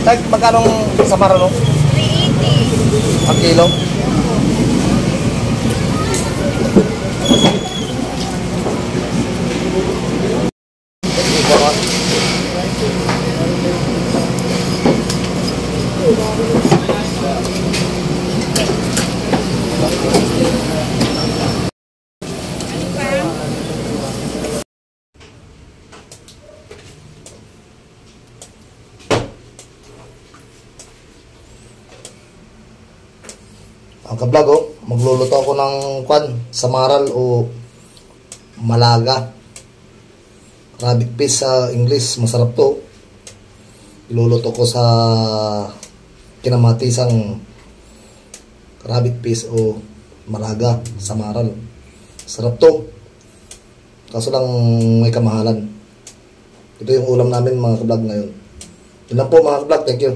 Tag, magkano sa marano? 380. Ang kilo? Ikaw nga. Ang kablog, oh, magluluto ako ng kwan, samaral o malaga. Rabbit fish sa English, masarap to. Iluluto ko sa kinamatisang rabbit fish o malaga, samaral. Sarap to. Kaso lang may kamahalan. Ito yung ulam namin mga kablog ngayon. Yun lang po mga kablog, thank you.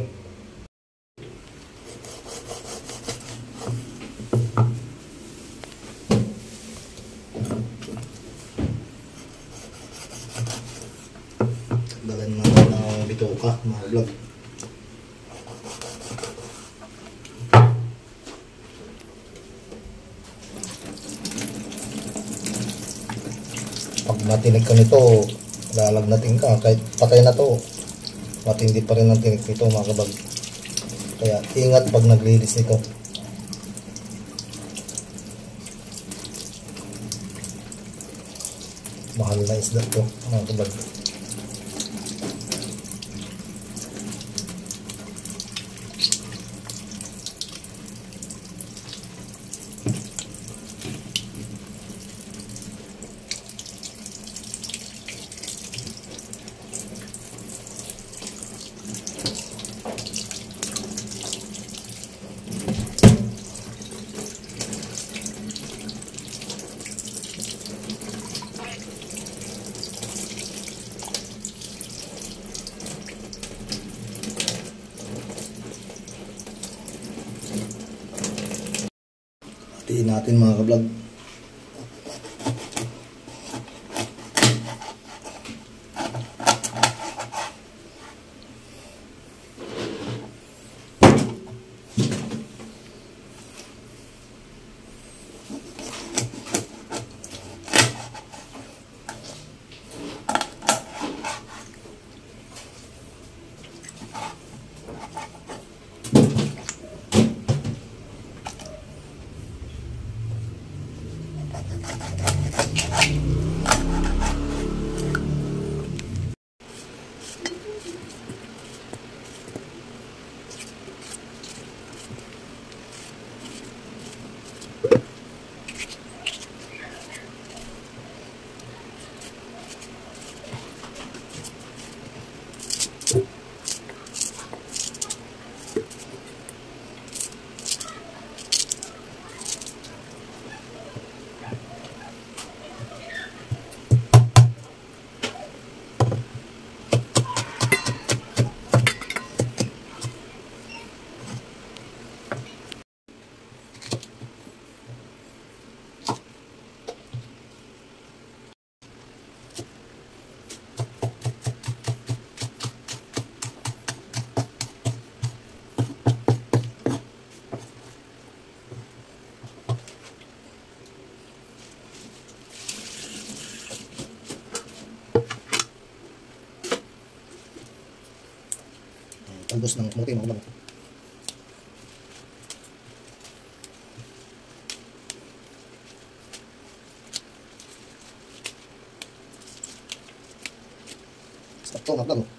Ng bituka, mga vlog. Pag matinig ka nito, lalagnatin ka. Kahit patay na to, matindi pa rin ang tinig nito, mga kabag. Kaya ingat pag naglilis nito. Mahal na isda to, mga kabag. Hatiin natin mga kablog. Talbos ng kamuti mga kablog. Stop to mga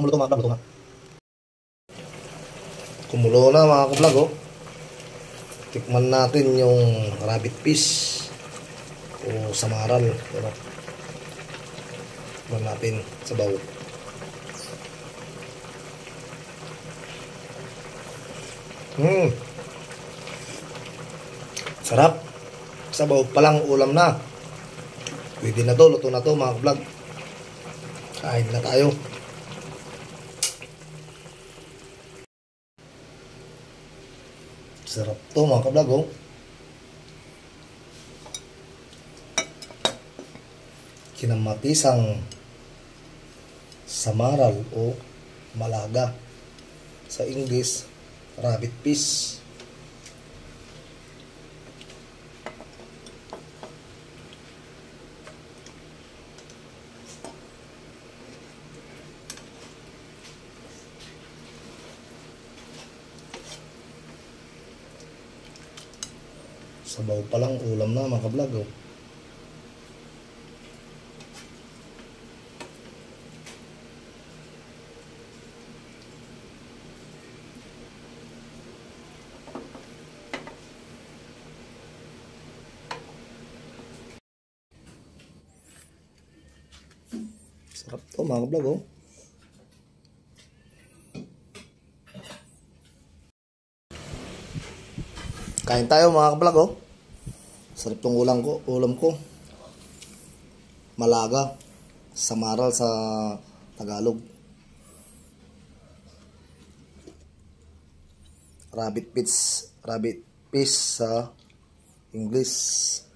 kumulo to mga. Luto na. Kumulo na mga kablog oh. Tikman natin yung rabbit fish o samaral. Ano? Tikman natin sa bawo. Hmm. Sarap. Sabaw pa lang ulam na. Pwede na to, luto na to mga vlog. Kain na tayo. Sarap to mga kablog oh. Kinamatisang samaral o malaga. Sa English, rabbit fish. Sabaw pa lang ulam na mga kablog oh. Sarap to mga kablog oh. Kain tayo mga kablog oh. Sarap tong ulam ko, ulam ko. Malaga. Samaral sa Tagalog. Rabbit fish, rabbit fish sa English.